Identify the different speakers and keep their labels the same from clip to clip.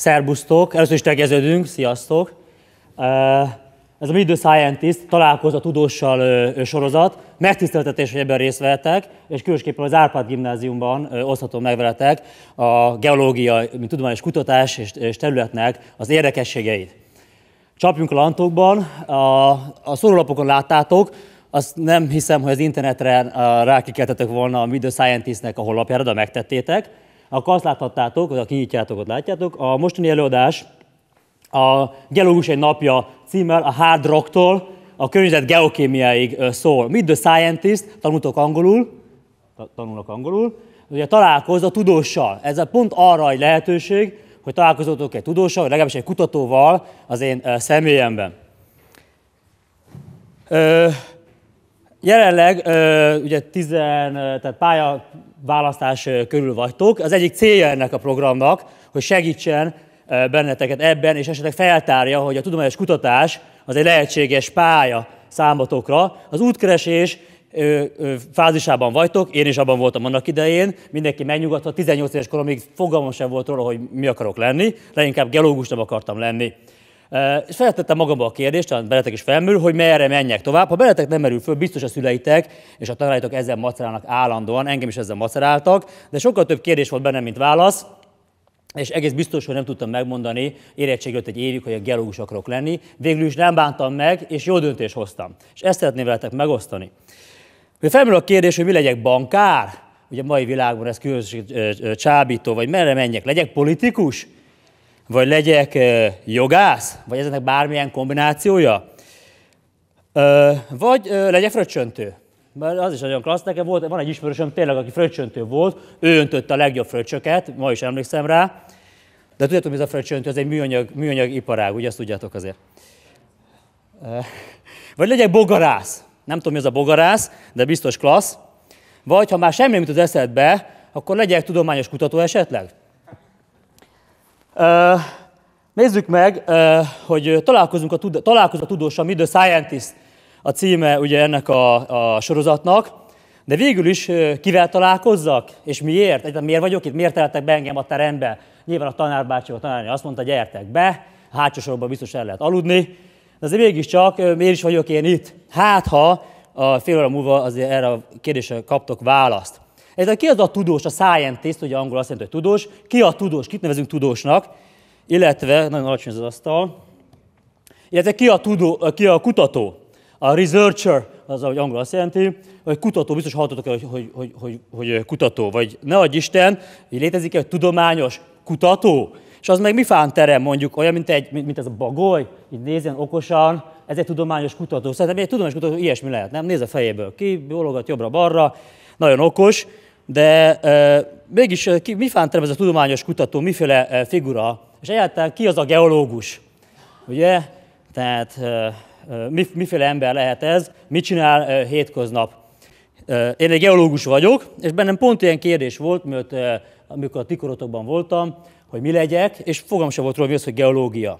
Speaker 1: Szerbusztok, először is tegeződünk, sziasztok! Ez a Meet Scientist találkozó tudóssal sorozat. Megtiszteltetés, hogy ebben részt vettek, és különösképpen az Árpád gimnáziumban oszthatom meg veletek a geológia, mint tudományos kutatás és területnek az érdekességeit. Csapjunk a lantokban, a, a szórólapokon láttátok, azt nem hiszem, hogy az internetre rákikeltetek volna a Meet Scientistnek a honlapjára, de megtettétek. Akkor azt láthattátok, hogy a kinyitjátok, ott látjátok. A mostani előadás a Geológus egy napja címmel a hard rocktól a környezet geokémiáig szól. Meet the Scientist, tanultok angolul, tanulnak angolul, ugye találkozz a tudóssal. Ez a pont arra egy lehetőség, hogy találkozótok egy tudóssal, vagy legalábbis egy kutatóval az én személyemben. Jelenleg ugye tizen, tehát pályaválasztás körül vagytok. Az egyik célja ennek a programnak, hogy segítsen benneteket ebben, és esetleg feltárja, hogy a tudományos kutatás az egy lehetséges pálya számotokra. Az útkeresés fázisában vagytok, én is abban voltam annak idején, mindenki megnyugodott, 18 éves koromig fogalmam sem volt róla, hogy mi akarok lenni, leginkább geológus akartam lenni. És feltettem magamba a kérdést, talán beletek is felmerül, hogy merre menjek tovább. Ha beletek nem merül föl, biztos a szüleitek és a tanáritok ezzel macerálnak állandóan, engem is ezzel maceráltak, de sokkal több kérdés volt bennem, mint válasz és egész biztos, hogy nem tudtam megmondani érettségült egy évig, hogy a geológus akarok lenni. Végül is nem bántam meg, és jó döntést hoztam. És ezt szeretném veletek megosztani. Felmerül a kérdés, hogy mi legyek bankár? Ugye a mai világban ez különösen csábító, vagy merre menjek? Legyek politikus? Vagy legyek jogász? Vagy ezeknek bármilyen kombinációja? Vagy legyek fröccsöntő? Mert az is nagyon klassz. Nekem volt, van egy ismerősöm tényleg, aki fröccsöntő volt, ő öntötte a legjobb fröccsöket, ma is emlékszem rá. De tudjátok, mi ez a fröccsöntő? Ez egy műanyag, műanyag iparág, ugye azt tudjátok azért. Vagy legyek bogarász. Nem tudom, mi az a bogarász, de biztos klassz. Vagy ha már semmi nem jut az eszedbe, akkor legyek tudományos kutató esetleg. Nézzük meg, hogy találkozunk a, találkozunk a tudóssal, mi the scientist a címe ugye ennek a, a sorozatnak, de végül is kivel találkozzak, és miért? Egyáltalán miért vagyok itt? Miért teltek be engem a terembe? Nyilván a tanárbácsi, a tanárnő azt mondta, gyertek be, hátsó sorban biztos el lehet aludni, de azért mégiscsak miért is vagyok én itt? Hát, ha a fél óra múlva azért erre a kérdésre kaptok választ. Ez ki az a tudós, a scientist, ugye angol azt jelenti, hogy tudós, ki a tudós, kit nevezünk tudósnak, illetve, nagyon alacsony az asztal, illetve ki a, tudó, ki a kutató. A researcher, az, ahogy angol azt jelenti, hogy kutató, biztos hallottatok hogy, hogy, hogy, hogy, hogy kutató, vagy ne adj Isten, hogy létezik egy tudományos kutató, és az meg mi fán terem mondjuk, olyan, mint, egy, mint, mint ez a bagoly, így nézzen okosan, ez egy tudományos kutató. Szerintem egy tudományos kutató ilyesmi lehet, nem? Néz a fejéből ki, bólogat jobbra-balra, nagyon okos, de mégis ki, mi fán terem ez a tudományos kutató, miféle figura, és egyáltalán ki az a geológus, ugye? Tehát miféle ember lehet ez, mit csinál hétköznap. Én egy geológus vagyok, és bennem pont ilyen kérdés volt, mert amikor a tikorotokban voltam, hogy mi legyek, és fogam sem volt róla, mi az, hogy geológia.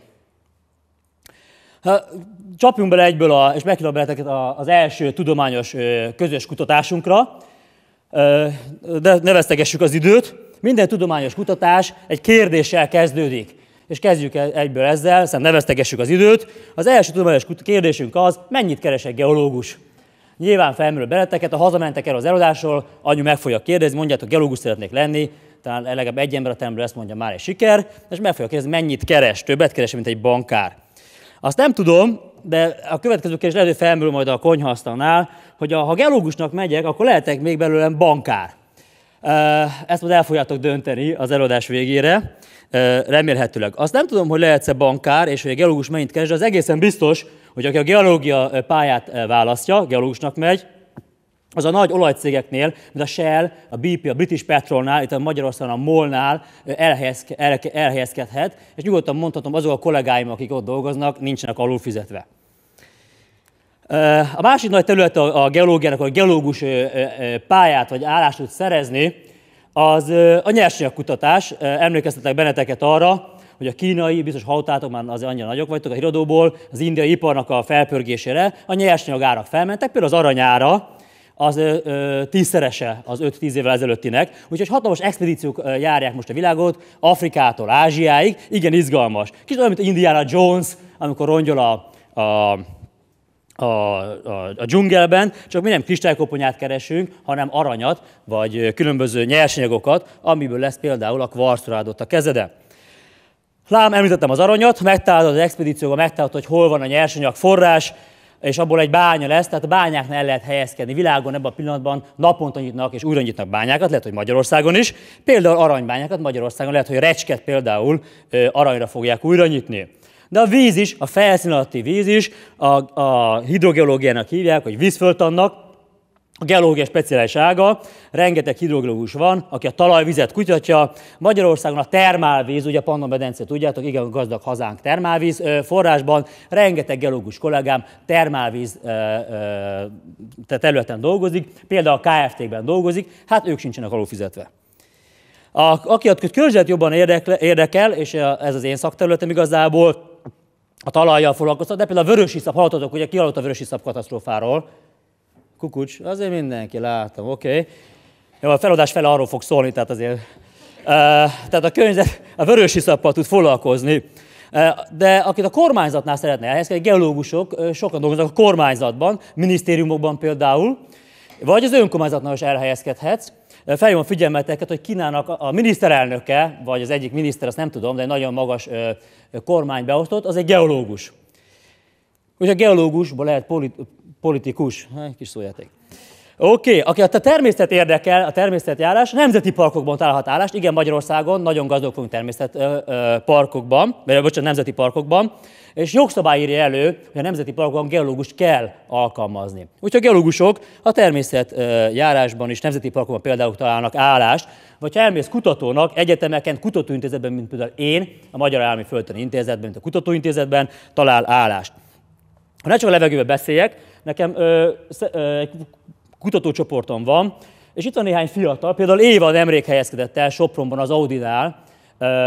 Speaker 1: Csapjunk bele egyből, a, és meghívom beleteket az első tudományos közös kutatásunkra, de ne vesztegessük az időt. Minden tudományos kutatás egy kérdéssel kezdődik és kezdjük egyből ezzel, hiszen ne vesztegessük az időt. Az első tudományos kérdésünk az, mennyit keres egy geológus? Nyilván felmerül beleteket, ha hazamentek el az előadásról, anyu meg fogja kérdezni, mondjátok, geológus szeretnék lenni, talán legalább egy ember a teremből ezt mondja már egy siker, és meg fogja kérdezni, mennyit keres, többet keres, mint egy bankár. Azt nem tudom, de a következő kérdés lehet, hogy felmerül majd a konyhasztalnál, hogy ha geológusnak megyek, akkor lehetek még belőlem bankár. Ezt majd el fogjátok dönteni az előadás végére remélhetőleg. Azt nem tudom, hogy lehetsz-e bankár, és hogy a geológus mennyit keres, de az egészen biztos, hogy aki a geológia pályát választja, geológusnak megy, az a nagy olajcégeknél, mint a Shell, a BP, a British Petrolnál, itt a Magyarországon a Molnál elhelyezke, elhelyezkedhet, és nyugodtan mondhatom, azok a kollégáim, akik ott dolgoznak, nincsenek alulfizetve. A másik nagy terület a geológiának, a geológus pályát vagy állást tud szerezni, az a nyersanyagkutatás. Emlékeztetek benneteket arra, hogy a kínai, biztos hallottátok, már azért annyira nagyok vagytok a híradóból, az indiai iparnak a felpörgésére a nyersanyag árak felmentek, például az aranyára, az ö, ö, tízszerese az 5-10 évvel ezelőttinek. Úgyhogy hatalmas expedíciók járják most a világot, Afrikától Ázsiáig. Igen, izgalmas. Kicsit olyan, mint Indiana Jones, amikor rongyol a, a a, a, a dzsungelben, csak mi nem kristálykoponyát keresünk, hanem aranyat, vagy különböző nyersanyagokat, amiből lesz például a kvarcrádot a kezede. Lám, említettem az aranyat, megtalálod az expedícióban, megtalálod, hogy hol van a nyersanyag forrás, és abból egy bánya lesz, tehát a bányáknál el lehet helyezkedni. Világon ebben a pillanatban naponta nyitnak és újra nyitnak bányákat, lehet, hogy Magyarországon is. Például aranybányákat Magyarországon, lehet, hogy recsket például aranyra fogják újra nyitni. De a víz is, a felszín alatti víz is, a, a hidrogeológiának hívják, hogy vízföltannak, a geológia speciális ága, rengeteg hidrogeológus van, aki a talajvizet kutatja. Magyarországon a termálvíz, ugye a Pannon medence tudjátok, igen gazdag hazánk termálvíz forrásban, rengeteg geológus kollégám termálvíz területen dolgozik, például a KFT-ben dolgozik, hát ők sincsenek alulfizetve. A, aki a környezet jobban érdekel, és ez az én szakterületem igazából, a talajjal foglalkoztat, de például a vörösiszap, hallottatok, ugye ki a vörösiszap katasztrófáról? Kukucs, azért mindenki, látom, oké. Okay. Jó, a feladás fele arról fog szólni, tehát azért... Uh, tehát a környezet a vörösiszappal tud foglalkozni. Uh, de akit a kormányzatnál szeretne elhelyezkedni, geológusok uh, sokan dolgoznak a kormányzatban, minisztériumokban például, vagy az önkormányzatnál is elhelyezkedhetsz. Felhívom figyelmeteket, hogy Kínának a miniszterelnöke, vagy az egyik miniszter, azt nem tudom, de egy nagyon magas kormány beosztott, az egy geológus. Ugye a geológusból lehet polit, politikus. Egy kis szójáték. Oké, okay. aki a természet érdekel, a természetjárás, nemzeti parkokban találhat állást. Igen, Magyarországon nagyon gazdag vagyunk természetparkokban, vagy bocsánat, nemzeti parkokban, és jogszabály írja elő, hogy a nemzeti parkokban geológust kell alkalmazni. Úgyhogy a geológusok a természetjárásban is nemzeti parkokban például találnak állást, vagy ha elmész kutatónak, egyetemeken, kutatóintézetben, mint például én, a Magyar Állami Földtani Intézetben, mint a kutatóintézetben talál állást. Ha ne csak a levegőbe beszéljek, nekem ö, ö, kutatócsoportom van, és itt van néhány fiatal, például Éva nemrég helyezkedett el Sopronban az Audinál,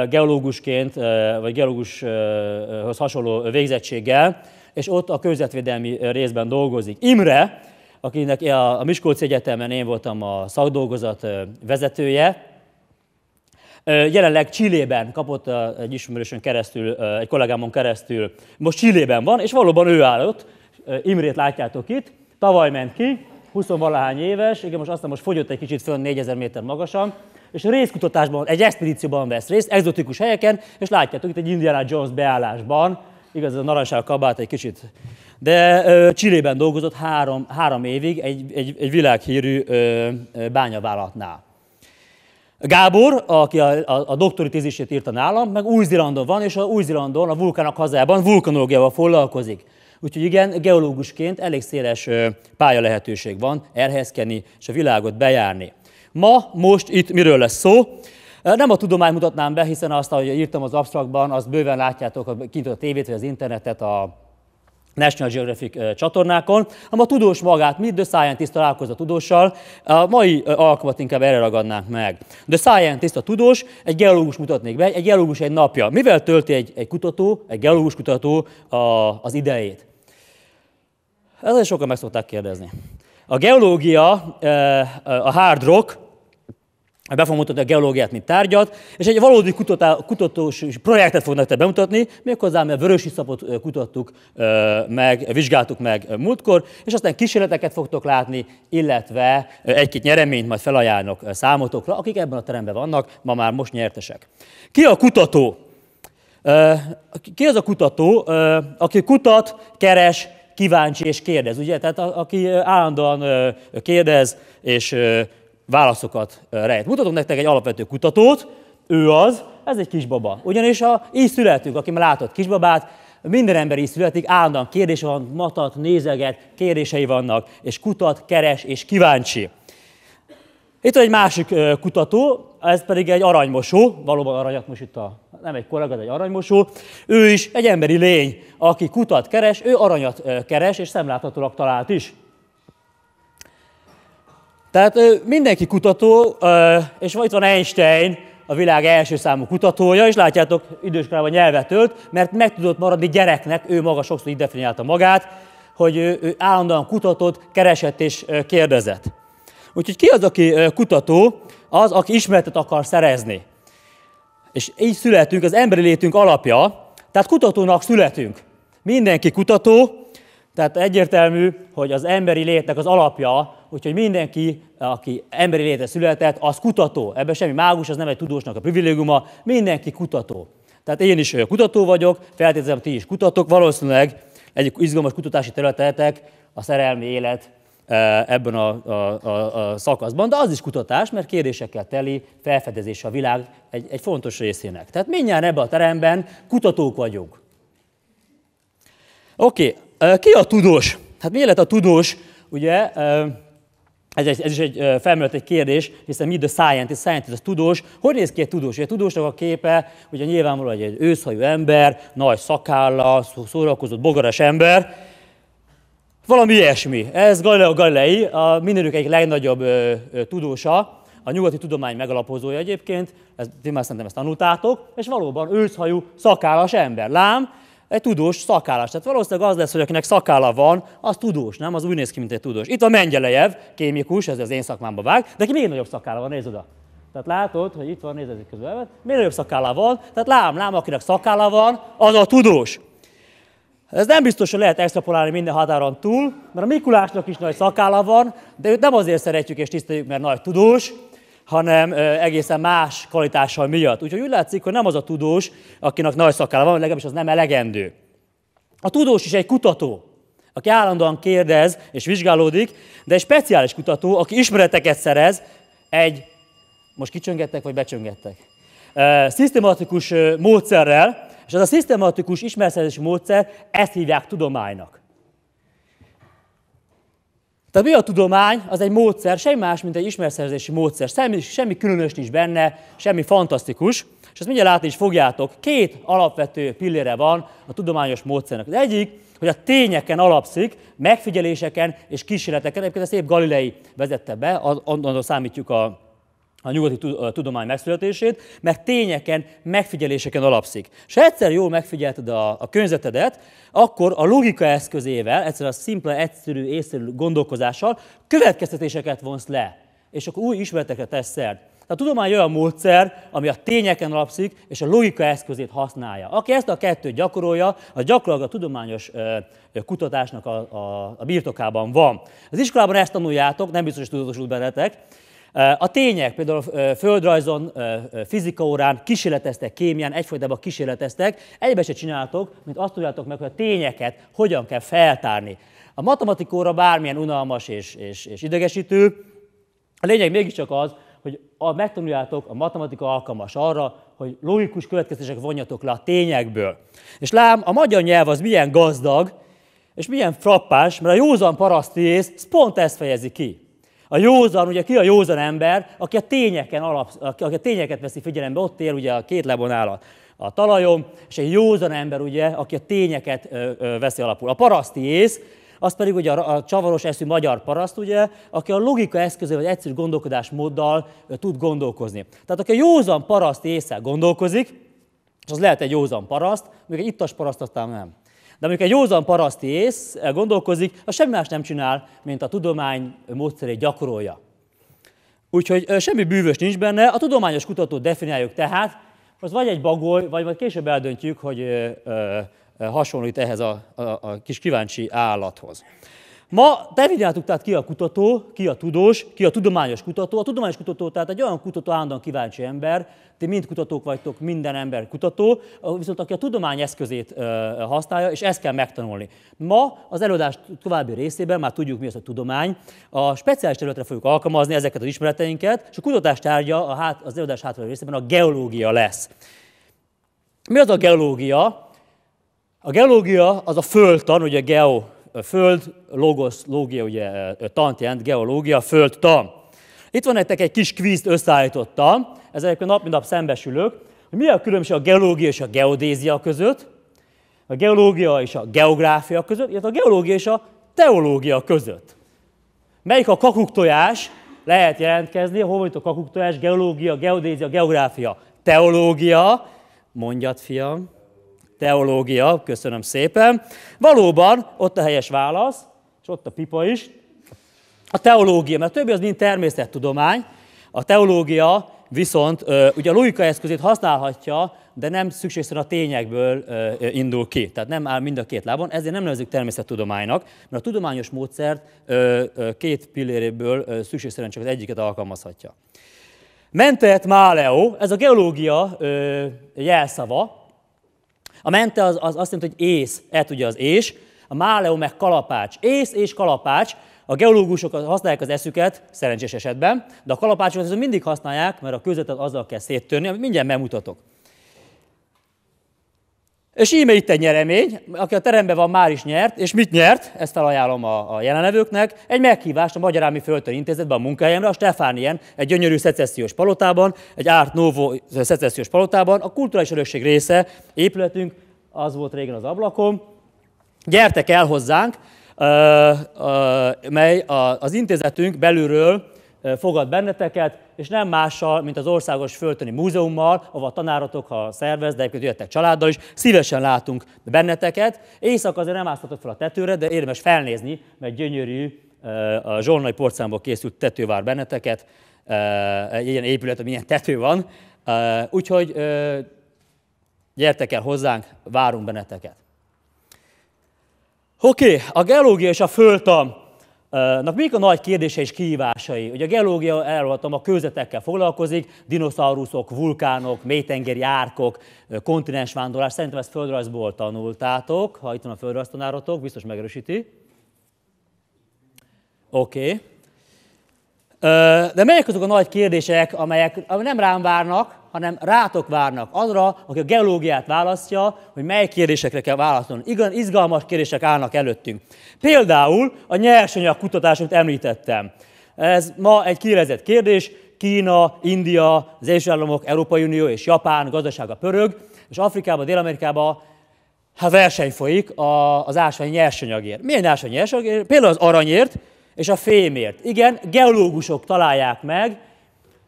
Speaker 1: geológusként, vagy geológushoz hasonló végzettséggel, és ott a környezetvédelmi részben dolgozik. Imre, akinek a Miskolci Egyetemen én voltam a szakdolgozat vezetője, Jelenleg Csillében kapott egy ismerősön keresztül, egy kollégámon keresztül, most Csillében van, és valóban ő állott, Imrét látjátok itt, tavaly ment ki, 20 valahány éves, igen, most aztán most fogyott egy kicsit föl 4000 méter magasan, és részkutatásban, egy expedícióban vesz részt, exotikus helyeken, és látjátok itt egy Indiana Jones beállásban, igaz, ez a narancssárga kabát egy kicsit, de ö, Csillében dolgozott három, három évig egy, egy, egy világhírű ö, bányavállalatnál. Gábor, aki a, a, a doktori tézisét írta nálam, meg Új-Zélandon van, és a Új-Zélandon, a vulkánok hazájában vulkanológiával foglalkozik. Úgyhogy igen, geológusként elég széles pálya lehetőség van elhelyezkedni és a világot bejárni. Ma, most itt miről lesz szó? Nem a tudomány mutatnám be, hiszen azt, ahogy írtam az absztraktban, azt bőven látjátok kint a tévét vagy az internetet a National Geographic csatornákon, hanem a tudós magát, mit The Scientist találkoz a tudóssal, a mai alkalmat inkább erre ragadnánk meg. The Scientist, a tudós, egy geológus mutatnék be, egy geológus egy napja. Mivel tölti egy, egy kutató, egy geológus kutató a, az idejét? Ezzel sokan meg szokták kérdezni. A geológia, a hard rock, be fogom mutatni a geológiát, mint tárgyat, és egy valódi kutatá, kutatós projektet fognak te bemutatni, méghozzá, mert vörösi szapot kutattuk meg, vizsgáltuk meg múltkor, és aztán kísérleteket fogtok látni, illetve egy-két nyereményt majd felajánlok számotokra, akik ebben a teremben vannak, ma már most nyertesek. Ki a kutató? Ki az a kutató, aki kutat, keres, kíváncsi és kérdez, ugye? Tehát a, aki állandóan kérdez és válaszokat rejt. Mutatok nektek egy alapvető kutatót, ő az, ez egy kisbaba. Ugyanis a, így születünk, aki már látott kisbabát, minden ember így születik, állandóan kérdés van, matat, nézeget, kérdései vannak, és kutat, keres és kíváncsi. Itt egy másik kutató, ez pedig egy aranymosó, valóban aranyat most itt a, nem egy kollega, egy aranymosó. Ő is egy emberi lény, aki kutat, keres, ő aranyat keres, és szemláthatólag talált is. Tehát mindenki kutató, és itt van Einstein, a világ első számú kutatója, és látjátok, időskorában nyelvet tölt, mert meg tudott maradni gyereknek, ő maga sokszor így definiálta magát, hogy ő, ő állandóan kutatott, keresett és kérdezett. Úgyhogy ki az, aki kutató? Az, aki ismeretet akar szerezni. És így születünk, az emberi létünk alapja, tehát kutatónak születünk. Mindenki kutató, tehát egyértelmű, hogy az emberi létnek az alapja, úgyhogy mindenki, aki emberi létre született, az kutató. Ebben semmi mágus, az nem egy tudósnak a privilégiuma, mindenki kutató. Tehát én is kutató vagyok, feltételezem, ti is kutatok, valószínűleg egyik izgalmas kutatási területetek a szerelmi élet ebben a, a, a, a szakaszban, de az is kutatás, mert kérdésekkel teli felfedezés a világ egy, egy fontos részének. Tehát mindjárt ebben a teremben kutatók vagyunk. Oké, okay. ki a tudós? Hát mi lett a tudós? Ugye, ez, egy, ez is egy felmerült egy kérdés, hiszen mi the scientist, scientist az tudós. Hogy néz ki egy tudós? Egy tudósnak a képe, ugye nyilvánvalóan egy őszhajú ember, nagy szakállal, szórakozott, bogaras ember, valami ilyesmi. Ez Galileo Galilei, a mindenük egyik legnagyobb ö, ö, tudósa, a nyugati tudomány megalapozója egyébként, ezt, ti már szerintem ezt tanultátok, és valóban őszhajú, szakállas ember. Lám, egy tudós szakállás. Tehát valószínűleg az lesz, hogy akinek szakála van, az tudós, nem? Az úgy néz ki, mint egy tudós. Itt a Mengyelejev, kémikus, ez az én szakmámba vág, de ki még nagyobb szakála van, nézd oda. Tehát látod, hogy itt van, itt közben, még nagyobb szakála van, tehát lám, lám, akinek szakála van, az a tudós. Ez nem biztos, hogy lehet extrapolálni minden határon túl, mert a Mikulásnak is nagy szakála van, de őt nem azért szeretjük és tiszteljük, mert nagy tudós, hanem egészen más kvalitással miatt. Úgyhogy úgy látszik, hogy nem az a tudós, akinek nagy szakála van, legalábbis az nem elegendő. A tudós is egy kutató, aki állandóan kérdez és vizsgálódik, de egy speciális kutató, aki ismereteket szerez egy, most kicsöngettek vagy becsöngettek, szisztematikus módszerrel, és ez a szisztematikus ismerszerzési módszer, ezt hívják tudománynak. Tehát mi a tudomány? Az egy módszer, semmi más, mint egy ismerszerzési módszer. Semmi, semmi különös nincs benne, semmi fantasztikus. És ezt mindjárt látni is fogjátok. Két alapvető pillére van a tudományos módszernek. Az egyik, hogy a tényeken alapszik, megfigyeléseken és kísérleteken. Egyébként ezt épp Galilei vezette be, onnan számítjuk a a nyugati tudomány megszületését, mert tényeken, megfigyeléseken alapszik. És ha egyszer jól megfigyelted a, a környezetedet, akkor a logika eszközével, egyszer a szimpla, egyszerű, észszerű gondolkozással következtetéseket vonsz le, és akkor új ismeretekre tesz szert. A tudomány olyan módszer, ami a tényeken alapszik, és a logika eszközét használja. Aki ezt a kettőt gyakorolja, az gyakorlatilag a tudományos kutatásnak a, a, a birtokában van. Az iskolában ezt tanuljátok, nem biztos, hogy tudatosult bennetek, a tények, például földrajzon, fizika órán kísérleteztek, kémián, egyfolytában kísérleteztek, egybe se csináltok, mint azt tudjátok meg, hogy a tényeket hogyan kell feltárni. A matematikóra bármilyen unalmas és, és, és idegesítő, a lényeg mégiscsak az, hogy a, megtanuljátok, a matematika alkalmas arra, hogy logikus következtetések vonjatok le a tényekből. És lám, a magyar nyelv az milyen gazdag, és milyen frappás, mert a józan paraszti ész pont ezt fejezi ki. A józan, ugye ki a józan ember, aki a tényeken alap, aki a tényeket veszi figyelembe, ott él ugye a két lebon áll a, a talajon, és egy józan ember, ugye, aki a tényeket ö, ö, veszi alapul. A paraszti ész, az pedig ugye a, a csavaros eszű magyar paraszt, ugye, aki a logika eszközével, vagy egyszerű gondolkodásmóddal ö, tud gondolkozni. Tehát aki a józan paraszt észre gondolkozik, és az lehet egy józan paraszt, még egy ittas paraszt aztán nem. De amikor egy józan paraszti ész gondolkozik, az semmi más nem csinál, mint a tudomány módszerét gyakorolja. Úgyhogy semmi bűvös nincs benne, a tudományos kutatót definiáljuk tehát, az vagy egy bagoly, vagy majd később eldöntjük, hogy ö, ö, hasonlít ehhez a, a, a kis kíváncsi állathoz. Ma definiáltuk tehát ki a kutató, ki a tudós, ki a tudományos kutató. A tudományos kutató tehát egy olyan kutató állandóan kíváncsi ember, ti mind kutatók vagytok, minden ember kutató, viszont aki a tudomány eszközét használja, és ezt kell megtanulni. Ma az előadás további részében már tudjuk, mi az a tudomány, a speciális területre fogjuk alkalmazni ezeket az ismereteinket, és a kutatás tárgya a hát, az előadás hátra részében a geológia lesz. Mi az a geológia? A geológia az a földtan, ugye geo föld, logos, lógia, ugye tant jelent, geológia, föld, tan. Itt van nektek egy kis kvízt összeállítottam, ezekkel nap mint nap szembesülök, hogy mi a különbség a geológia és a geodézia között, a geológia és a geográfia között, illetve a geológia és a teológia között. Melyik a kakuktojás, lehet jelentkezni, hol van itt a kakuktojás, geológia, geodézia, geográfia, teológia, mondjad fiam, teológia, köszönöm szépen. Valóban ott a helyes válasz, és ott a pipa is. A teológia, mert a többi az mind természettudomány, a teológia viszont ugye a logika eszközét használhatja, de nem szükségszerűen a tényekből indul ki. Tehát nem áll mind a két lábon, ezért nem nevezzük természettudománynak, mert a tudományos módszert két pilléréből szükségszerűen csak az egyiket alkalmazhatja. Mentet Máleo, ez a geológia jelszava. A mente az, az azt jelenti, hogy ész, el tudja az és, a Máleo meg kalapács. Ész és kalapács, a geológusok használják az eszüket, szerencsés esetben, de a kalapácsokat mindig használják, mert a közvetet azzal kell széttörni, amit mindjárt bemutatok. És íme itt egy nyeremény, aki a teremben van, már is nyert, és mit nyert? Ezt felajánlom a, a jelenlevőknek. Egy meghívást a Magyar Állami Földtön Intézetben, a munkahelyemre, a Stefánien, egy gyönyörű szecessziós palotában, egy Art Novo szecessziós palotában. A kulturális örökség része, épületünk, az volt régen az ablakom. Gyertek el hozzánk, mely az intézetünk belülről fogad benneteket, és nem mással, mint az Országos Földtöni Múzeummal, ahol a tanáratok, ha szervez, de egyébként jöttek családdal is, szívesen látunk benneteket. Éjszaka azért nem áztatok fel a tetőre, de érdemes felnézni, mert gyönyörű a zsolnai porcámból készült tető vár benneteket, egy ilyen épület, amilyen tető van. Úgyhogy gyertek el hozzánk, várunk benneteket. Oké, okay, a geológia és a földtan Nak mik a nagy kérdése és kihívásai? Ugye a geológia, elrohadtam, a kőzetekkel foglalkozik, dinoszauruszok, vulkánok, mélytengeri árkok, kontinensvándorlás. Szerintem ezt földrajzból tanultátok, ha itt van a földrajztanárotok, biztos megerősíti. Oké. Okay. De melyek azok a nagy kérdések, amelyek nem rám várnak, hanem rátok várnak azra, aki a geológiát választja, hogy mely kérdésekre kell válaszolni. Igen, izgalmas kérdések állnak előttünk. Például a nyersanyag kutatás, amit említettem. Ez ma egy kielezett kérdés, Kína, India, az Egyesült Államok, Európai Unió és Japán gazdasága pörög, és Afrikában, Dél-Amerikában hát verseny folyik az ásványi nyersanyagért. Milyen ásványi nyersanyagért? Például az aranyért és a fémért. Igen, geológusok találják meg,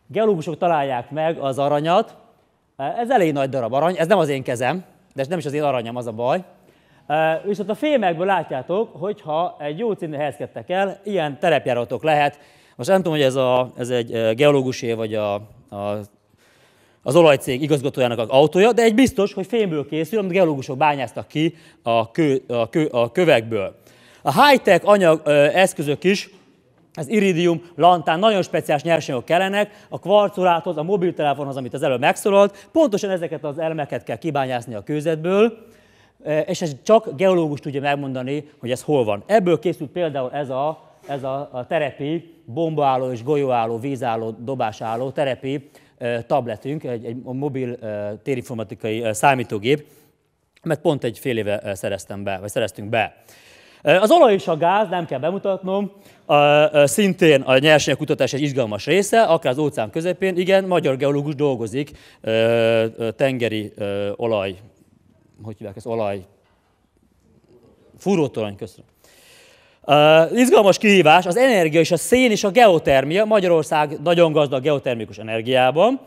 Speaker 1: geológusok találják meg az aranyat. Ez elég nagy darab arany, ez nem az én kezem, de ez nem is az én aranyam, az a baj. Viszont a fémekből látjátok, hogyha egy jó címnél helyezkedtek el, ilyen terepjáratok lehet. Most nem tudom, hogy ez, a, ez egy geológusé, vagy a, a, az olajcég igazgatójának az autója, de egy biztos, hogy fémből készül, amit geológusok bányáztak ki a, kő, a, kő, a kövekből. A high-tech anyag, eszközök is az iridium, lantán, nagyon speciális nyersanyagok kellenek, a kvarcoráthoz, a mobiltelefonhoz, amit az előbb megszólalt, pontosan ezeket az elemeket kell kibányászni a kőzetből, e, és ez csak geológus tudja megmondani, hogy ez hol van. Ebből készült például ez a, ez a, a terepi, bombaálló és golyóálló, vízálló, dobásálló terepi e, tabletünk, egy, egy mobil e, térinformatikai számítógép, mert pont egy fél éve szereztem be, vagy szereztünk be. Az olaj és a gáz, nem kell bemutatnom, szintén a nyersanyagkutatás egy izgalmas része, akár az óceán közepén. Igen, magyar geológus dolgozik tengeri olaj, hogy hívják ezt, olaj, fúrótorony, köszönöm. Uh, izgalmas kihívás az energia és a szén és a geotermia. Magyarország nagyon gazdag geotermikus energiában.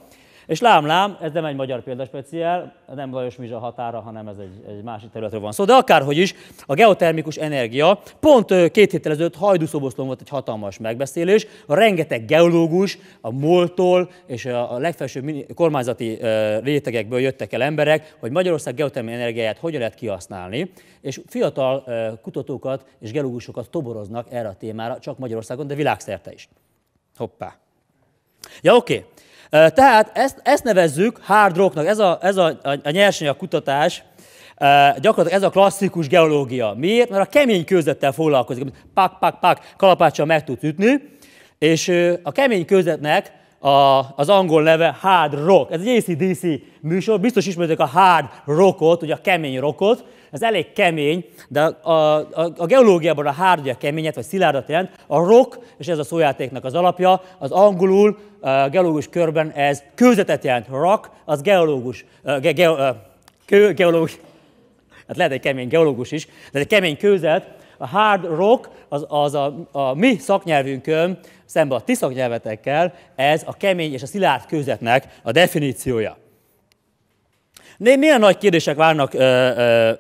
Speaker 1: És lám, lám, ez nem egy magyar példaspeciál, nem Lajos Mizsa határa, hanem ez egy, egy másik területről van szó. De akárhogy is, a geotermikus energia, pont két héttel ezelőtt Hajdúszoboszlón volt egy hatalmas megbeszélés, rengeteg geológus, a MOL-tól és a legfelsőbb kormányzati rétegekből jöttek el emberek, hogy Magyarország geotermikus energiáját hogyan lehet kihasználni, és fiatal kutatókat és geológusokat toboroznak erre a témára, csak Magyarországon, de világszerte is. Hoppá. Ja, oké. Okay. Tehát ezt, ezt nevezzük hard rocknak, ez a, ez a, a, a nyersanyag kutatás, gyakorlatilag ez a klasszikus geológia. Miért? Mert a kemény kőzettel foglalkozik, amit pak, pak, pak, kalapáccsal meg tudsz ütni, és a kemény kőzetnek a, az angol neve hard rock. Ez egy ACDC műsor, biztos ismeritek a hard rockot, ugye a kemény rockot, ez elég kemény, de a, a, a geológiában a hard ugye keményet, vagy szilárdat jelent, a rock, és ez a szójátéknak az alapja, az angolul, a geológus körben ez kőzetet jelent. Rock, az geológus, ge, ge, ge, geológus, hát lehet egy kemény geológus is, de egy kemény kőzet, a hard rock az, az a, a mi szaknyelvünkön, szemben a ti szaknyelvetekkel, ez a kemény és a szilárd kőzetnek a definíciója. Milyen nagy kérdések várnak ö, ö,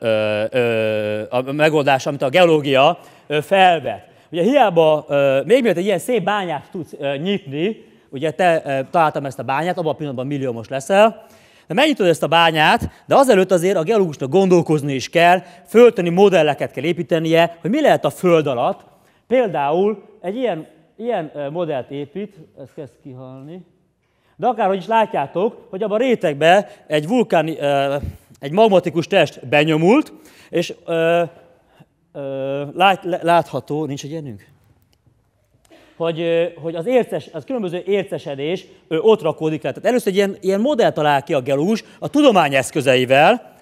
Speaker 1: ö, a megoldásra, amit a geológia felvet? Ugye hiába, ö, még mielőtt egy ilyen szép bányát tudsz ö, nyitni, ugye te ö, találtam ezt a bányát, abban a pillanatban milliómos leszel, de megnyitod ezt a bányát, de azelőtt azért a geológusnak gondolkozni is kell, fölteni modelleket kell építenie, hogy mi lehet a föld alatt. Például egy ilyen, ilyen modellt épít, ezt kezd kihalni, de akárhogy is látjátok, hogy abban a rétegben egy vulkáni, egy magmatikus test benyomult, és lát, látható, nincs egy ilyenünk? Hogy, hogy az, érces, az különböző ércesedés ott rakódik le. Tehát először egy ilyen, ilyen modell talál ki a gelús a tudomány eszközeivel,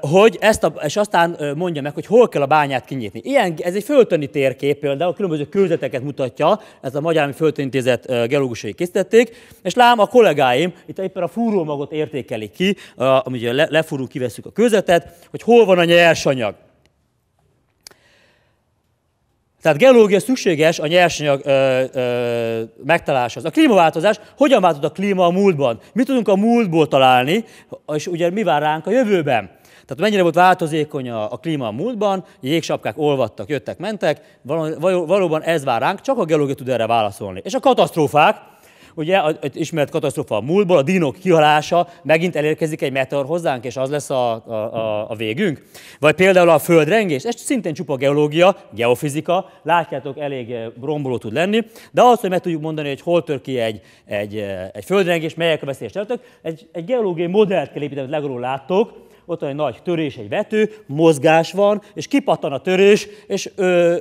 Speaker 1: hogy ezt a, és aztán mondja meg, hogy hol kell a bányát kinyitni. Ilyen, ez egy földtani térkép például, különböző kőzeteket mutatja, ez a Magyar Állami Földtanintézet geológusai készítették, és lám a kollégáim itt éppen a fúrómagot értékelik ki, amit le, lefúrunk, kiveszünk a kőzetet, hogy hol van a nyersanyag. Tehát geológia szükséges a nyersanyag ö, ö, megtaláláshoz. A klímaváltozás, hogyan változott a klíma a múltban? Mit tudunk a múltból találni, és ugye mi vár ránk a jövőben? Tehát mennyire volt változékony a, a klíma a múltban, jégsapkák olvadtak, jöttek, mentek, való, valóban ez vár ránk, csak a geológia tud erre válaszolni. És a katasztrófák, ugye egy ismert katasztrófa. A múltból, a dinok kihalása, megint elérkezik egy meteor hozzánk, és az lesz a, a, a, a végünk. Vagy például a földrengés, ez szintén csupa geológia, geofizika, látjátok, elég eh, romboló tud lenni, de az, hogy meg tudjuk mondani, hogy hol tör ki egy, egy, eh, egy földrengés, melyek a veszélyes területek, egy, egy geológiai modellt kell építeni, amit legalul láttok, ott van egy nagy törés, egy vető, mozgás van, és kipattan a törés, és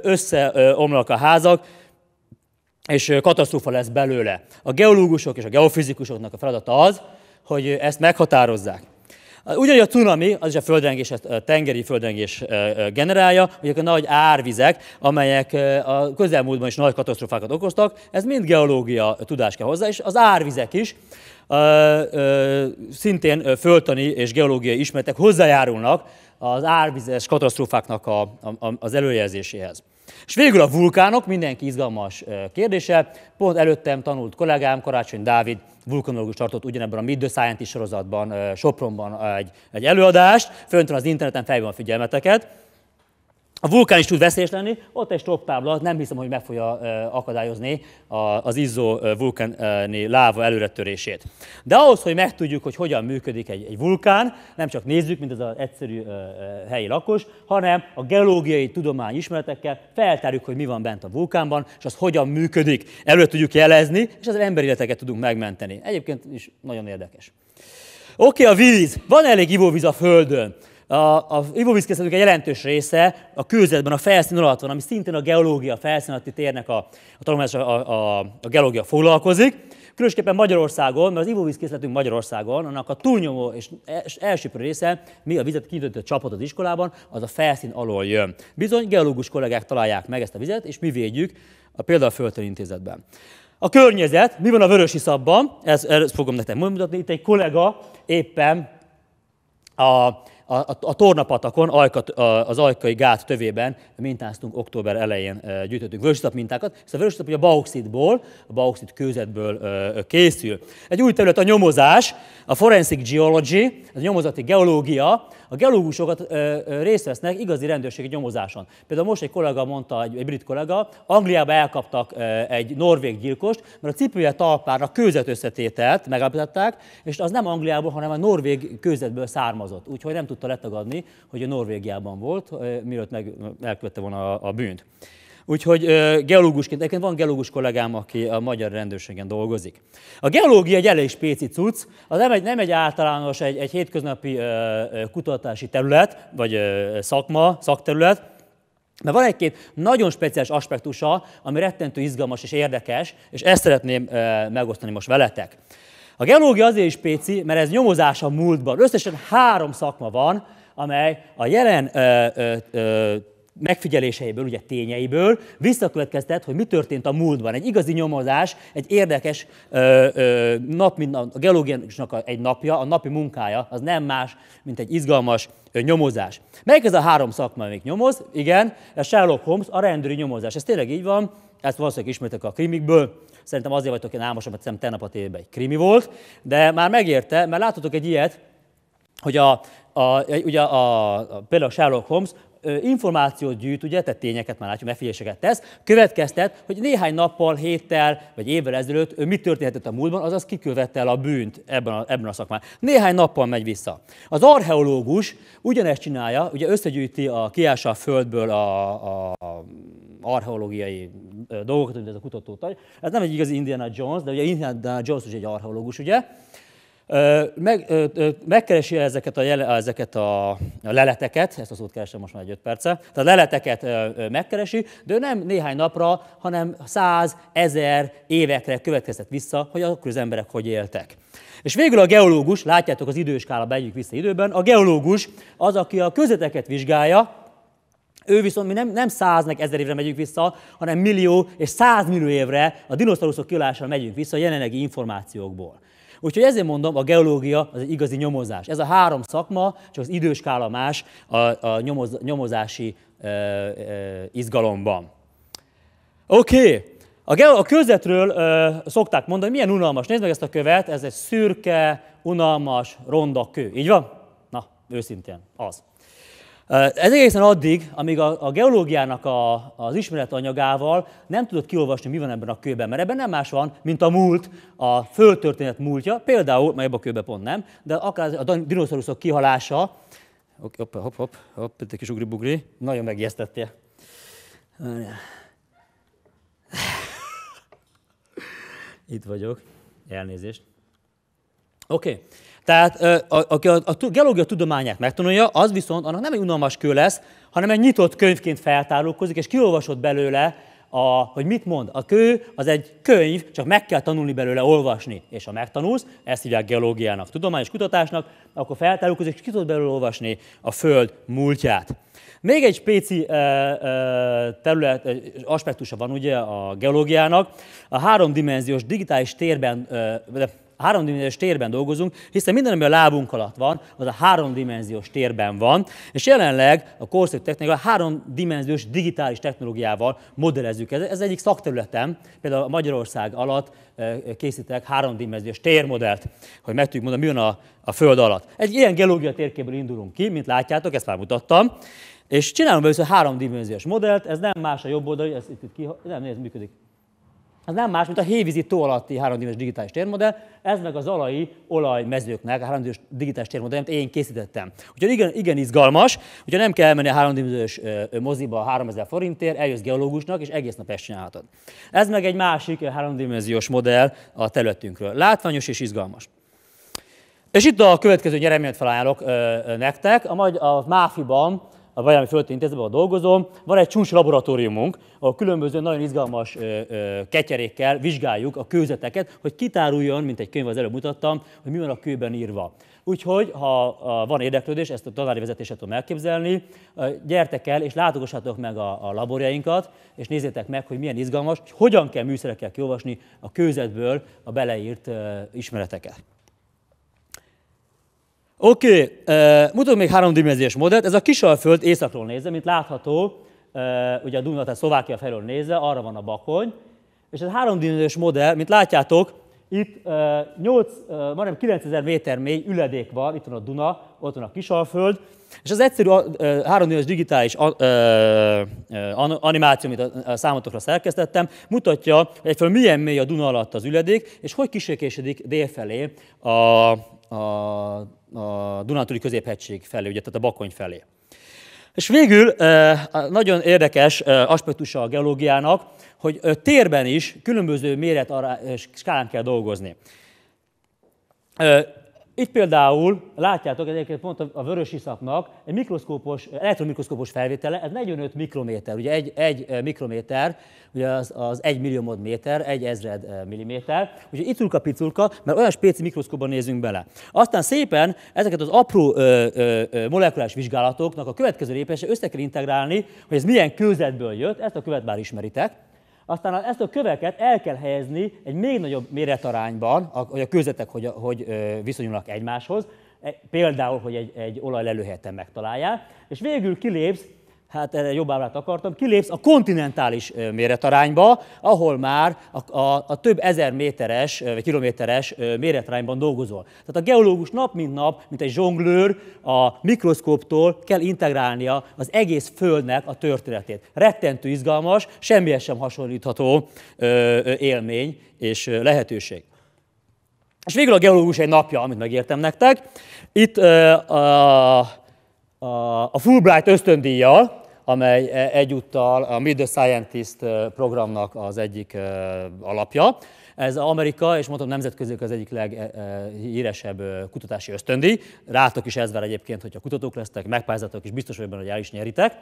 Speaker 1: összeomlanak a házak, és katasztrófa lesz belőle. A geológusok és a geofizikusoknak a feladata az, hogy ezt meghatározzák. Ugyanígy a cunami, az is a földrengés, a tengeri földrengés generálja, hogy a nagy árvizek, amelyek a közelmúltban is nagy katasztrofákat okoztak, ez mind geológia tudás kell hozzá, és az árvizek is szintén földtani és geológiai ismeretek hozzájárulnak az árvizes katasztrófáknak a, az előjelzéséhez. És végül a vulkánok, mindenki izgalmas kérdése. Pont előttem tanult kollégám, Karácsony Dávid, vulkanológus tartott ugyanebben a Meet the Scientist sorozatban, Sopronban egy, egy előadást, föntön az interneten felhívom a figyelmeteket. A vulkán is tud veszélyes lenni, ott egy stop tábla, nem hiszem, hogy meg fogja akadályozni az izzó vulkáni láva előretörését. De ahhoz, hogy megtudjuk, hogy hogyan működik egy, egy vulkán, nem csak nézzük, mint az, az egyszerű helyi lakos, hanem a geológiai tudomány ismeretekkel feltárjuk, hogy mi van bent a vulkánban, és az hogyan működik. Elő tudjuk jelezni, és az emberi életeket tudunk megmenteni. Egyébként is nagyon érdekes. Oké, okay, a víz. Van elég ivóvíz a Földön a, a ivóvízkészletünk egy jelentős része a kőzetben, a felszín alatt van, ami szintén a geológia, a felszín alatti térnek a, a tanulmányos a, a, a geológia foglalkozik. Különösképpen Magyarországon, mert az ivóvízkészletünk Magyarországon, annak a túlnyomó és elsőprő része, mi a vizet kiütött csapat az iskolában, az a felszín alól jön. Bizony, geológus kollégák találják meg ezt a vizet, és mi védjük a például a Földtani Intézetben. A környezet, mi van a vörösi szabban, ezt, ezt fogom nektek mutatni. Itt egy kollega éppen a a, a, a tornapatakon, Ajka, az Ajkai gát tövében mintáztunk október elején gyűjtöttünk vörösiszap mintákat. Ez a vörösiszap a bauxitból, a bauxit kőzetből készül. Egy új terület a nyomozás, a forensic geology, a nyomozati geológia, a geológusokat ö, részt vesznek igazi rendőrségi nyomozáson. Például most egy kollega mondta, egy, egy brit kollega, Angliába elkaptak ö, egy norvég gyilkost, mert a cipője talpára kőzet összetételt megállapították, és az nem Angliából, hanem a norvég kőzetből származott. Úgyhogy nem tudta letagadni, hogy a Norvégiában volt, mielőtt meg elkövette volna a, a bűnt. Úgyhogy geológusként, egyébként van geológus kollégám, aki a magyar rendőrségen dolgozik. A geológia egy elég spéci cucc, az nem egy, nem egy általános, egy, egy hétköznapi kutatási terület, vagy szakma, szakterület, de van egy-két nagyon speciális aspektusa, ami rettentő izgalmas és érdekes, és ezt szeretném megosztani most veletek. A geológia azért is spéci, mert ez nyomozás a múltban. Összesen három szakma van, amely a jelen ö, ö, ö, megfigyeléseiből, ugye tényeiből visszakövetkeztet, hogy mi történt a múltban. Egy igazi nyomozás, egy érdekes ö, ö, nap, mint a geológiának egy napja, a napi munkája, az nem más, mint egy izgalmas ö, nyomozás. Melyik ez a három szakma, amik nyomoz? Igen, ez Sherlock Holmes, a rendőri nyomozás. Ez tényleg így van, ezt valószínűleg ismertek a krimikből. Szerintem azért vagytok én álmosabb, mert tegnap a tévében egy krimi volt, de már megérte, mert látotok egy ilyet, hogy a, a, ugye a, a, például Sherlock Holmes információt gyűjt, ugye, tehát tényeket már látjuk, megfigyeléseket tesz, következtet, hogy néhány nappal, héttel vagy évvel ezelőtt ő mit történhetett a múltban, azaz kikövette el a bűnt ebben a, ebben a szakmán. Néhány nappal megy vissza. Az archeológus ugyanezt csinálja, ugye összegyűjti a kiása a földből a, a, a archeológiai dolgokat, mint ez a kutató. Ez nem egy igazi Indiana Jones, de ugye Indiana Jones is egy archeológus, ugye? meg, megkeresi ezeket a, jele, ezeket a leleteket, ezt a szót keresem most már egy öt perce, tehát leleteket megkeresi, de ő nem néhány napra, hanem száz, ezer évekre következett vissza, hogy akkor az emberek hogy éltek. És végül a geológus, látjátok az időskála, bejük vissza időben, a geológus az, aki a közeteket vizsgálja, ő viszont mi nem, nem száz meg ezer évre megyünk vissza, hanem millió és százmillió évre a dinoszauruszok kialással megyünk vissza a jelenlegi információkból. Úgyhogy ezért mondom, a geológia az egy igazi nyomozás. Ez a három szakma, csak az időskála más a, a nyomoz, nyomozási e, e, izgalomban. Oké, okay. a, ge- a közetről e, szokták mondani, milyen unalmas. Nézd meg ezt a követ, ez egy szürke, unalmas, ronda kő. Így van? Na, őszintén, az. Ez egészen addig, amíg a, a geológiának a, az ismeretanyagával nem tudod kiolvasni, mi van ebben a kőben, mert ebben nem más van, mint a múlt, a földtörténet múltja, például, mert ebben a kőben pont nem, de akár a dinoszauruszok kihalása, hopp, hopp, hopp, hopp, itt egy kis ugri-bugri, nagyon megijesztettél. Itt vagyok, elnézést. Oké, okay. Tehát aki a, a, a geológia tudományát megtanulja, az viszont annak nem egy unalmas kő lesz, hanem egy nyitott könyvként feltárulkozik, és kiolvasod belőle, a, hogy mit mond. A kő az egy könyv, csak meg kell tanulni belőle olvasni. És ha megtanulsz, ezt hívják geológiának, tudományos kutatásnak, akkor feltárulkozik, és ki tudod belőle olvasni a Föld múltját. Még egy spéci terület, aspektusa van ugye a geológiának. A háromdimenziós digitális térben, háromdimenziós térben dolgozunk, hiszen minden, ami a lábunk alatt van, az a háromdimenziós térben van, és jelenleg a korszerű technológia háromdimenziós digitális technológiával modellezzük. Ez, ez egyik szakterületem, például Magyarország alatt eh, készítek háromdimenziós térmodellt, hogy meg tudjuk mondani, mi van a, a Föld alatt. Egy ilyen geológia térképből indulunk ki, mint látjátok, ezt már mutattam, és csinálunk belőle háromdimenziós modellt, ez nem más a jobb oldali, ez itt, itt ki, nem, nézd, működik. Ez nem más, mint a hévízi tó alatti háromdimenziós digitális térmodell, ez meg az alai olajmezőknek a háromdimenziós digitális térmodell, amit én készítettem. Úgyhogy igen, igen izgalmas, hogyha nem kell elmenni a háromdimenziós moziba a 3000 forintért, eljössz geológusnak, és egész nap ezt csinálhatod. Ez meg egy másik háromdimenziós modell a területünkről. Látványos és izgalmas. És itt a következő nyereményt felajánlok nektek. A, magy- a MÁFI-ban a Vajami Földi Intézetben, ahol dolgozom, van egy csúcs laboratóriumunk, ahol különböző nagyon izgalmas ö, ö, ketyerékkel vizsgáljuk a kőzeteket, hogy kitáruljon, mint egy könyv az előbb mutattam, hogy mi van a kőben írva. Úgyhogy, ha van érdeklődés, ezt a tanári vezetéset tudom elképzelni, gyertek el és látogassátok meg a, a laborjainkat, és nézzétek meg, hogy milyen izgalmas, hogy hogyan kell műszerekkel kiolvasni a kőzetből a beleírt ismereteket. Oké, okay, uh, mutatok még háromdimenziós modellt. Ez a Kisalföld északról nézve, mint látható, uh, ugye a Duna, tehát Szlovákia felől nézve, arra van a bakony. És ez a háromdimenziós modell, mint látjátok, itt uh, 8, uh, majdnem 9000 méter mély üledék van, itt van a Duna, ott van a Kisalföld, és az egyszerű uh, háromdimenziós digitális animáció, amit a számotokra szerkesztettem, mutatja, hogy egyfelől milyen mély a Duna alatt az üledék, és hogy kisékésedik délfelé a, a a Dunántúli középhegység felé, ugye, tehát a Bakony felé. És végül nagyon érdekes aspektusa a geológiának, hogy térben is különböző méret skálán kell dolgozni. Itt például látjátok, egyébként pont a vörös iszapnak egy mikroszkópos, elektromikroszkópos felvétele, ez 45 mikrométer, ugye egy, egy mikrométer, ugye az, az egy milliómod méter, egy ezred milliméter, úgyhogy iculka piculka, mert olyan spéci mikroszkóban nézünk bele. Aztán szépen ezeket az apró ö, ö, ö, molekuláris vizsgálatoknak a következő lépése össze kell integrálni, hogy ez milyen kőzetből jött, ezt a követ már ismeritek, aztán ezt a köveket el kell helyezni egy még nagyobb méretarányban, hogy a kőzetek hogy, hogy viszonyulnak egymáshoz, e, például, hogy egy, egy olajlelőhelyeten megtalálják, és végül kilépsz hát erre jobb ábrát akartam, kilépsz a kontinentális méretarányba, ahol már a, a, a több ezer méteres vagy kilométeres méretarányban dolgozol. Tehát a geológus nap mint nap, mint egy zsonglőr, a mikroszkóptól kell integrálnia az egész Földnek a történetét. Rettentő izgalmas, semmihez sem hasonlítható élmény és lehetőség. És végül a geológus egy napja, amit megértem nektek. Itt a, a, a Fulbright ösztöndíjjal, amely e, egyúttal a Meet the Scientist e, programnak az egyik e, alapja. Ez Amerika, és mondom nemzetközi az egyik leghíresebb kutatási ösztöndíj. Rátok is ez vár egyébként, hogyha kutatók lesztek, megpályázatok, és biztos vagyok benne, hogy el is nyeritek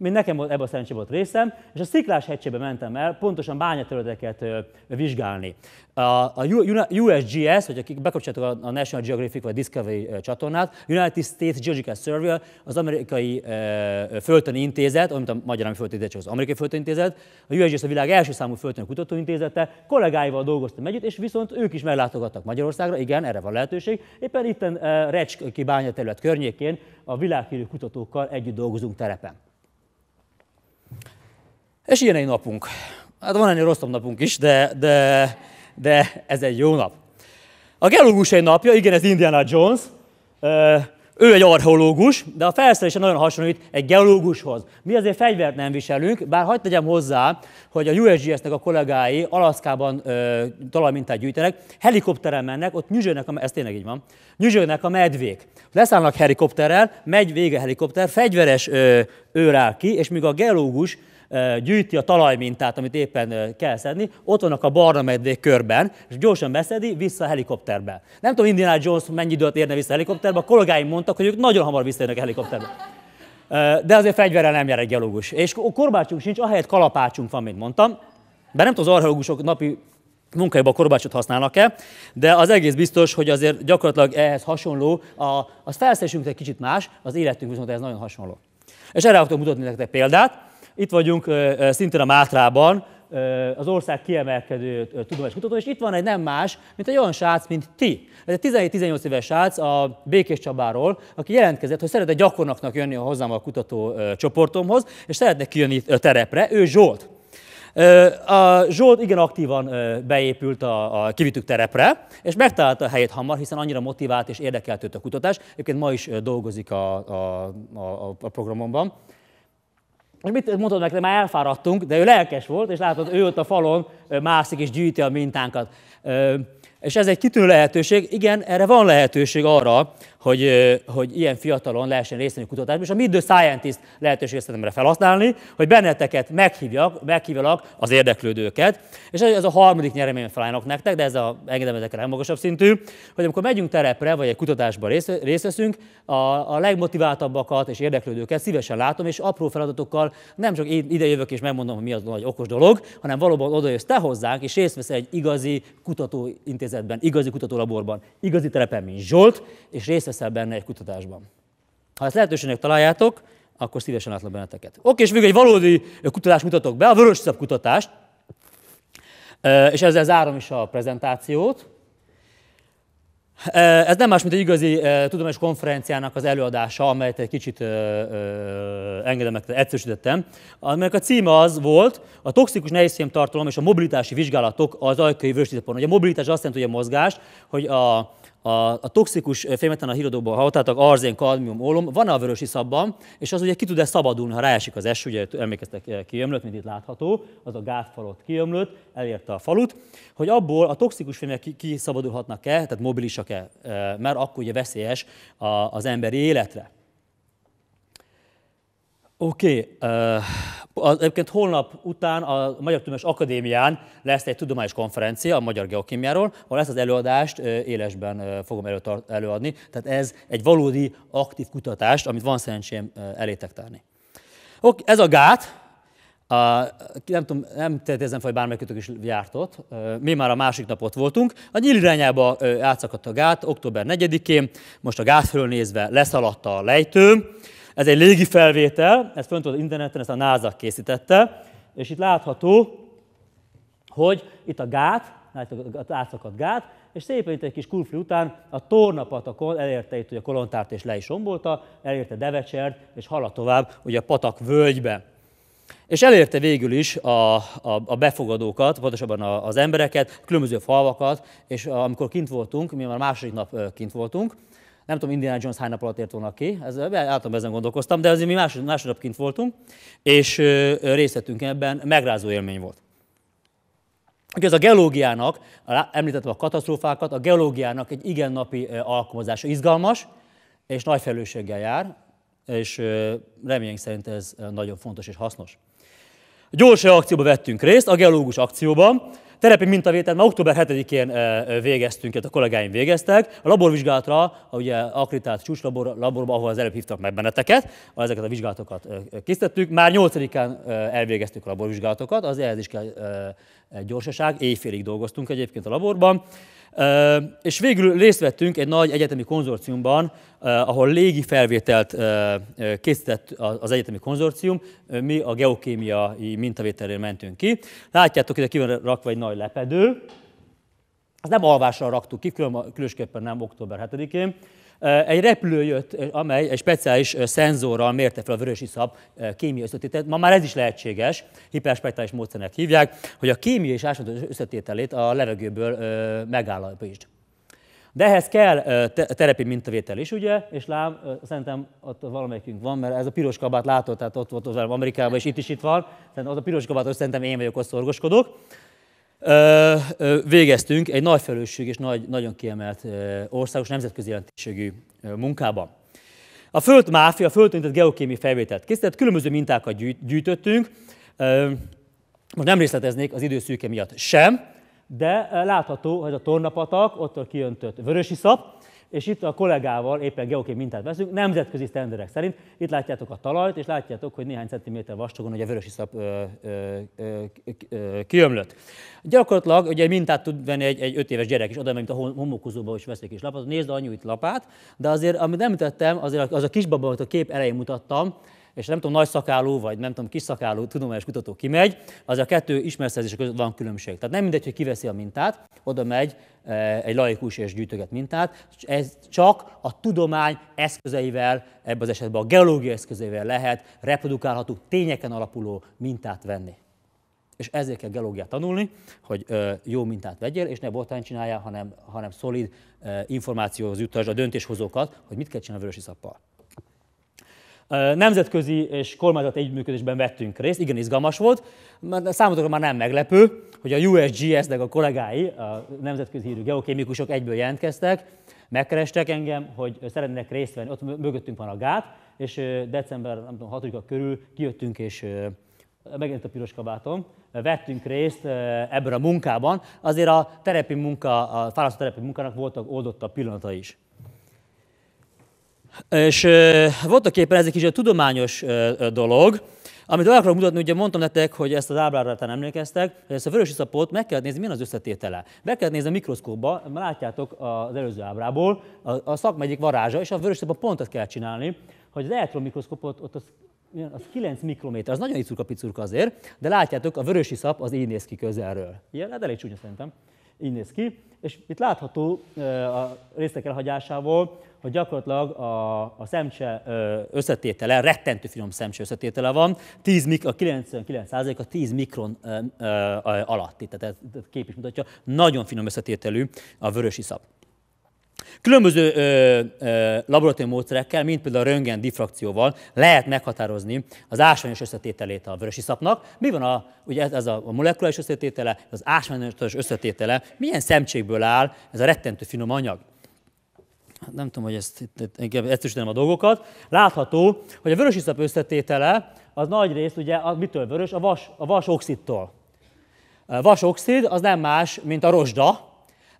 Speaker 1: mint nekem volt, ebben a szerencsé volt részem, és a Sziklás hegységbe mentem el pontosan bányatörleteket vizsgálni. A, USGS, hogy akik bekapcsoltak a National Geographic vagy Discovery csatornát, United States Geological Survey, az amerikai földtani intézet, amit a magyar ami földtani intézet, csak az amerikai földtani intézet, a USGS a világ első számú földtani kutatóintézete, kollégáival dolgoztam együtt, és viszont ők is meglátogattak Magyarországra, igen, erre van lehetőség. Éppen itt e, Recski bányaterület környékén a világhírű kutatókkal együtt dolgozunk terepen. És ilyen egy napunk. Hát van ennél rosszabb napunk is, de, de, de ez egy jó nap. A geológus egy napja, igen, ez Indiana Jones, ő egy archeológus, de a felszerelése nagyon hasonlít egy geológushoz. Mi azért fegyvert nem viselünk, bár hagyd tegyem hozzá, hogy a USGS-nek a kollégái Alaszkában ö, talajmintát gyűjtenek, helikopteren mennek, ott nyüzsögnek, a, ez tényleg így van, nyüzsögnek a medvék. Leszállnak helikopterrel, megy vége helikopter, fegyveres ö, őr áll ki, és míg a geológus gyűjti a talajmintát, amit éppen kell szedni, ott vannak a barna medvék körben, és gyorsan beszedi vissza a helikopterbe. Nem tudom, Indiana Jones mennyi időt érne vissza a helikopterbe, a kollégáim mondtak, hogy ők nagyon hamar visszajönnek a helikopterbe. De azért fegyverrel nem jár egy gyalogos. És korbácsunk sincs, ahelyett kalapácsunk van, mint mondtam. De nem tudom, az archeológusok napi munkájában korbácsot használnak-e, de az egész biztos, hogy azért gyakorlatilag ehhez hasonló, a, az felszerelésünk egy kicsit más, az életünk viszont ez nagyon hasonló. És erre akarok mutatni nektek példát. Itt vagyunk szintén a Mátrában, az ország kiemelkedő tudományos kutató, és itt van egy nem más, mint egy olyan srác, mint ti. Ez egy 17-18 éves srác a Békés Csabáról, aki jelentkezett, hogy szeretne gyakornoknak jönni a hozzám a kutató csoportomhoz, és szeretne kijönni terepre. Ő Zsolt. A Zsolt igen aktívan beépült a, a kivitük terepre, és megtalálta a helyét hamar, hiszen annyira motivált és érdekelt őt a kutatás. Egyébként ma is dolgozik a, a, a, a programomban. És mit mondod meg, már elfáradtunk, de ő lelkes volt, és látod, ő ott a falon mászik és gyűjti a mintánkat. És ez egy kitűnő lehetőség. Igen, erre van lehetőség arra, hogy, hogy ilyen fiatalon lehessen részt venni kutatásban, és a the Scientist lehetőséget szeretném erre felhasználni, hogy benneteket meghívjak, meghívjalak az érdeklődőket. És ez a harmadik nyeremény felállnak nektek, de ez a engedem ezekre legmagasabb szintű, hogy amikor megyünk terepre, vagy egy kutatásban részt veszünk, a, a legmotiváltabbakat és érdeklődőket szívesen látom, és apró feladatokkal nem csak ide jövök és megmondom, hogy mi az nagy okos dolog, hanem valóban odajössz te hozzánk, és részt vesz egy igazi kutatóintézetben, igazi kutatólaborban, igazi terepen, mint Zsolt, és részt veszel benne egy kutatásban. Ha ezt lehetőségnek találjátok, akkor szívesen látlak benneteket. Oké, és még egy valódi kutatást mutatok be, a vörös kutatást, és ezzel zárom is a prezentációt. Ez nem más, mint egy igazi tudományos konferenciának az előadása, amelyet egy kicsit engedem meg, egyszerűsítettem, amelyek a címe az volt, a toxikus nehézfém tartalom és a mobilitási vizsgálatok az ajkai vörösíteporn. Ugye a mobilitás azt jelenti, hogy a mozgás, hogy a, a, a toxikus fémeten a híradóban hallottátok, arzén, kadmium, ólom, van a vörösi szabban, és az ugye ki tud-e szabadulni, ha ráesik az eső, ugye emlékeztek, kiömlött, mint itt látható, az a gátfalot kiömlött, elérte a falut, hogy abból a toxikus fémek kiszabadulhatnak-e, tehát mobilisak-e, mert akkor ugye veszélyes az emberi életre. Oké, okay. uh, egyébként holnap után a Magyar Tudományos Akadémián lesz egy tudományos konferencia a magyar geokémiáról, ahol ezt az előadást élesben fogom előadni. Tehát ez egy valódi aktív kutatást, amit van szerencsém elétek tárni. Ok, ez a gát, a, nem tudom, nem tétezem hogy bármelyikőtök is járt ott. Mi már a másik napot voltunk. A nyíl irányába átszakadt a gát október 4-én, most a gát fölnézve nézve leszaladt a lejtő. Ez egy légi felvétel, ezt fönt az interneten, ezt a NASA készítette, és itt látható, hogy itt a gát, az átszakadt gát, és szépen itt egy kis kulfli után a tornapatakon elérte itt ugye kolontárt és le is rombolta, elérte Devecsert, és haladt tovább ugye a patak völgybe. És elérte végül is a, a, a befogadókat, pontosabban az embereket, különböző falvakat, és amikor kint voltunk, mi már második nap kint voltunk, nem tudom, Indiana Jones hány nap alatt ért volna ki, ez, általában ezen gondolkoztam, de azért mi másod, másodnap kint voltunk, és részt vettünk ebben, megrázó élmény volt. Ez a geológiának, említettem a katasztrófákat, a geológiának egy igen napi alkalmazása izgalmas, és nagy felelősséggel jár, és reményünk szerint ez nagyon fontos és hasznos. Gyors reakcióba vettünk részt, a geológus akcióban. Terepi mintavételt már október 7-én végeztünk, a kollégáim végeztek. A laborvizsgálatra, ugye akkreditált csúcslabor, laborba, ahol az előbb hívtak meg benneteket, ezeket a vizsgálatokat készítettük. Már 8-án elvégeztük a laborvizsgálatokat, az ehhez is kell gyorsaság, éjfélig dolgoztunk egyébként a laborban. És végül részt vettünk egy nagy egyetemi konzorciumban, ahol légi felvételt készített az egyetemi konzorcium, mi a geokémiai mintavételről mentünk ki. Látjátok, hogy ki van rakva egy nagy lepedő, azt nem alvásra raktuk ki, különösképpen nem október 7-én, egy repülő jött, amely egy speciális szenzorral mérte fel a vörösi szab kémiai összetételét. Ma már ez is lehetséges, hiperspektrális módszernek hívják, hogy a kémiai és ásványos összetételét a levegőből megállapítsd. De ehhez kell terepi mintavétel is, ugye, és lám, szerintem ott valamelyikünk van, mert ez a piros kabát látod, tehát ott volt az Amerikában, és itt is itt van, szerintem az a piros kabát, szerintem én vagyok, ott szorgoskodok végeztünk egy nagy felelősség és nagy, nagyon kiemelt országos nemzetközi jelentőségű munkában. A Föld máfia, a Földtönített geokémiai felvételt készített, különböző mintákat gyűjtöttünk. Most nem részleteznék az időszűke miatt sem, de látható, hogy a tornapatak, ott a kiöntött vörösiszap, és itt a kollégával éppen geokém mintát veszünk, nemzetközi sztenderek szerint. Itt látjátok a talajt, és látjátok, hogy néhány centiméter vastagon hogy a vörös iszap ö, ö, ö, kiömlött. Gyakorlatilag ugye mintát tud venni egy, egy öt éves gyerek is, oda, mint a homokozóba is veszik is lapát, nézd anyu itt lapát, de azért, amit említettem, azért az a kisbaba, amit a kép elején mutattam, és nem tudom, nagy szakálú, vagy nem tudom, kis szakálú tudományos kutató kimegy, az a kettő ismerszerzése között van különbség. Tehát nem mindegy, hogy kiveszi a mintát, oda megy e, egy laikus és gyűjtöget mintát, ez csak a tudomány eszközeivel, ebben az esetben a geológia eszközeivel lehet reprodukálható, tényeken alapuló mintát venni. És ezért kell geológiát tanulni, hogy jó mintát vegyél, és ne botán csináljál, hanem, hanem szolid információhoz jutasd a döntéshozókat, hogy mit kell csinálni a vörösi szappal. Nemzetközi és kormányzat együttműködésben vettünk részt, igen izgalmas volt. Számotokra már nem meglepő, hogy a USGS-nek a kollégái, a nemzetközi hírű geokémikusok egyből jelentkeztek, megkerestek engem, hogy szeretnének részt venni. Ott mögöttünk van a gát, és december nem tudom, 6 körül kijöttünk, és megint a piros kabátom, vettünk részt ebben a munkában. Azért a terepi munka, a fárasztó terepi munkának voltak oldottabb pillanata is. És voltak éppen ez egy kicsit tudományos dolog, amit el akarok mutatni, ugye mondtam nektek, hogy ezt az ábrára talán emlékeztek, hogy ezt a vörös iszapot meg kell nézni, milyen az összetétele. Be kell nézni a mikroszkópba, látjátok az előző ábrából, a, a szakma egyik varázsa, és a vörös iszapot pontot kell csinálni, hogy az elektron mikroszkópot, ott az, az 9 mikrométer, az nagyon icurka picurka azért, de látjátok, a vörös iszap az így néz ki közelről. Ilyen, hát elég csúnya szerintem. Így néz ki. És itt látható a részek elhagyásával, hogy gyakorlatilag a, a szemcse összetétele, rettentő finom szemcse összetétele van, 10 mik, a 99% a 10 mikron ö, alatti, tehát ez kép is mutatja, nagyon finom összetételű a vörös iszap. Különböző ö, ö, laboratóriumi módszerekkel, mint például a röntgen diffrakcióval lehet meghatározni az ásványos összetételét a vörösiszapnak. Mi van a, ugye ez, ez a molekuláris összetétele, az ásványos összetétele, milyen szemcségből áll ez a rettentő finom anyag? Nem tudom, hogy ezt, ezt is a dolgokat. Látható, hogy a vörösiszap összetétele az nagy részt ugye a, mitől vörös? A vas, a vas oxidtól. A vasoxid az nem más, mint a rozsda,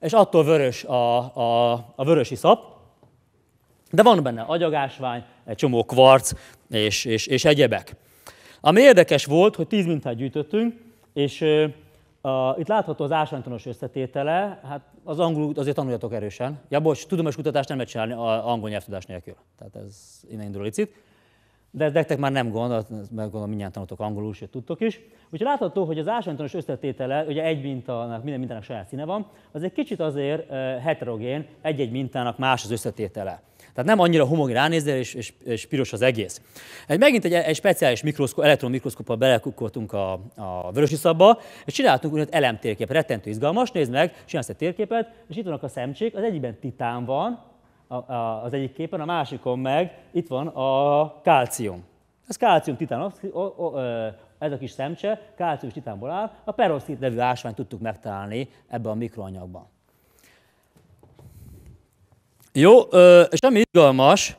Speaker 1: és attól vörös a, a, a vörösi szap. De van benne agyagásvány, egy csomó kvarc és, és, és egyebek. Ami érdekes volt, hogy 10 mintát gyűjtöttünk, és a, itt látható az ásványtanos összetétele, hát az angol azért tanuljatok erősen. Ja, bocs, tudományos kutatást nem lehet csinálni angol nyelvtudás nélkül. Tehát ez innen indul licit. De ez nektek már nem gond, mert gondolom mindjárt tanultok angolul, sőt tudtok is. Úgyhogy látható, hogy az ásványtanos összetétele, ugye egy mintának, minden mintának saját színe van, az egy kicsit azért heterogén, egy-egy mintának más az összetétele. Tehát nem annyira homogén ránézve, és, és, és piros az egész. Egy, megint egy, egy speciális mikroszkó, elektron mikroszkóppal belekukkoltunk a, a vörösiszabba, és csináltunk úgynevezett elemtérképet, rettentő izgalmas, nézd meg, csinálsz egy térképet, és itt vannak a szemcsék, az egyikben titán van, az egyik képen, a másikon meg itt van a kálcium. Ez kálcium titán, ez a kis szemcse kálcium és titánból áll, a peroszit nevű ásványt tudtuk megtalálni ebben a mikroanyagban. Jó, és ami izgalmas,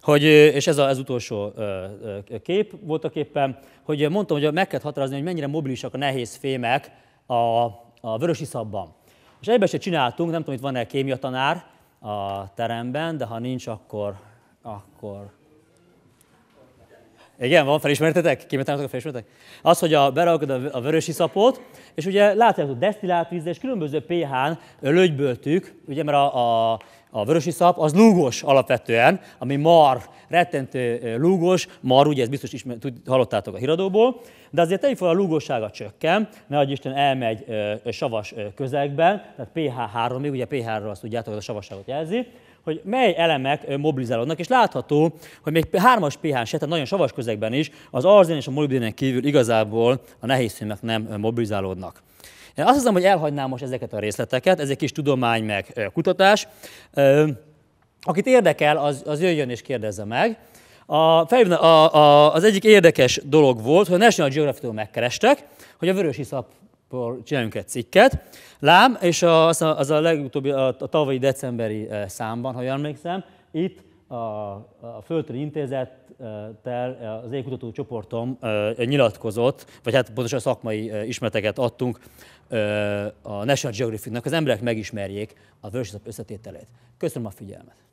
Speaker 1: hogy, és ez az utolsó kép voltak éppen, hogy mondtam, hogy meg kell határozni, hogy mennyire mobilisak a nehéz fémek a, a vörösi szabban. És egyben se csináltunk, nem tudom, itt van-e kémia tanár a teremben, de ha nincs, akkor, akkor igen, van, felismertetek? Kémetanátok, felismertetek? Az, hogy a, berakod a, a vörösi szapot, és ugye látjátok, desztillált vízzel és különböző pH-n lögyböltük, ugye, mert a, a a vörösi szap, az lúgos alapvetően, ami mar, rettentő lúgos, mar, ugye ezt biztos ismer, hallottátok a híradóból, de azért egyfajta a lúgossága csökken, ne Isten elmegy ö, savas közegben, tehát pH 3 ugye pH-ról azt tudjátok, hogy a savasságot jelzi, hogy mely elemek mobilizálódnak, és látható, hogy még 3-as pH-n se, tehát nagyon savas közegben is, az arzén és a molibdénen kívül igazából a nehézfémek nem mobilizálódnak. Én azt hiszem, hogy elhagynám most ezeket a részleteket, ez egy kis tudomány meg kutatás. Akit érdekel, az, az jöjjön és kérdezze meg. A, a, a, az egyik érdekes dolog volt, hogy a National Geographic-től megkerestek, hogy a vörös iszapról csináljunk egy cikket. Lám, és az a, az a legutóbbi, a, a tavalyi decemberi számban, ha jól emlékszem, itt a, a Földtöri Intézettel az égkutató csoportom nyilatkozott, vagy hát pontosan szakmai ismereteket adtunk a National Geographic-nak, az emberek megismerjék a vörösiszap összetételét. Köszönöm a figyelmet!